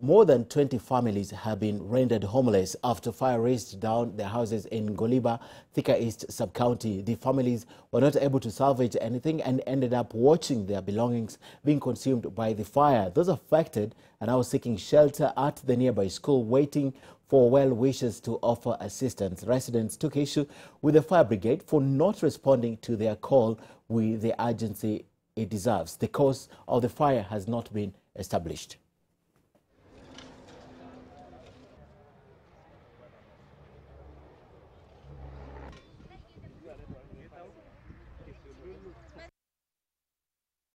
More than 20 families have been rendered homeless after fire raced down their houses in Ngoliba, Thika East sub-county. The families were not able to salvage anything and ended up watching their belongings being consumed by the fire. Those affected are now seeking shelter at the nearby school, waiting for well wishers to offer assistance. Residents took issue with the fire brigade for not responding to their call with the urgency it deserves. The cause of the fire has not been established.